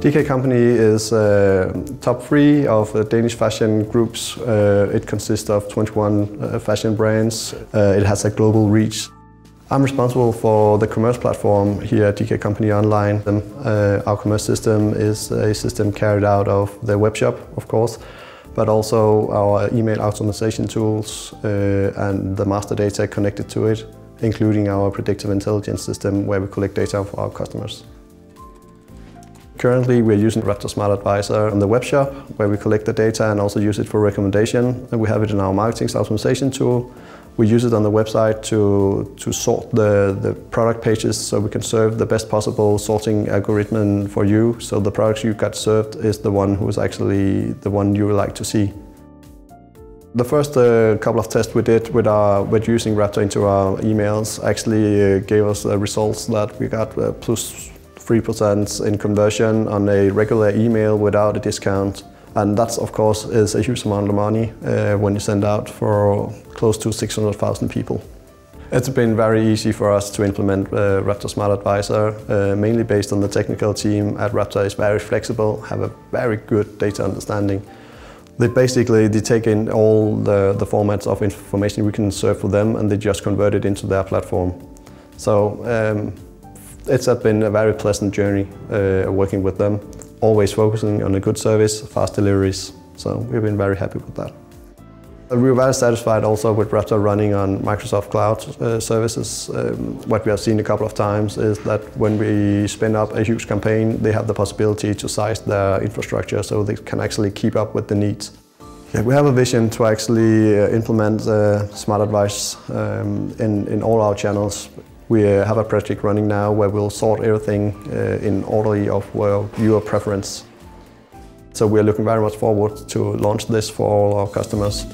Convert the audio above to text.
DK Company is uh, top three of the Danish fashion groups. Uh, it consists of 21 uh, fashion brands. Uh, it has a global reach. I'm responsible for the commerce platform here at DK Company Online. Um, uh, our commerce system is a system carried out of the webshop, of course, but also our email automation tools and the master data connected to it, including our predictive intelligence system where we collect data for our customers. Currently, we're using Raptor Smart Advisor on the web shop, where we collect the data and also use it for recommendation. And we have it in our marketing optimization tool. We use it on the website to, to sort the, the product pages so we can serve the best possible sorting algorithm for you. So the products you got served is the one who is actually the one you would like to see. The first uh, couple of tests we did with, our, with using Raptor into our emails actually uh, gave us uh, results that we got uh, plus 3% in conversion on a regular email without a discount. And that, of course, is a huge amount of money uh, when you send out for close to 600,000 people. It's been very easy for us to implement uh, Raptor Smart Advisor, uh, mainly based on the technical team at Raptor is very flexible, have a very good data understanding. They basically they take in all the, the formats of information we can serve for them and they just convert it into their platform. So um, it's been a very pleasant journey uh, working with them, always focusing on a good service, fast deliveries. So we've been very happy with that. We were very satisfied also with Raptor running on Microsoft Cloud uh, services. Um, what we have seen a couple of times is that when we spin up a huge campaign, they have the possibility to size their infrastructure so they can actually keep up with the needs. Yeah, we have a vision to actually uh, implement uh, smart advice um, in, in all our channels. We uh, have a project running now where we'll sort everything uh, in orderly of your preference. So we're looking very much forward to launch this for all our customers.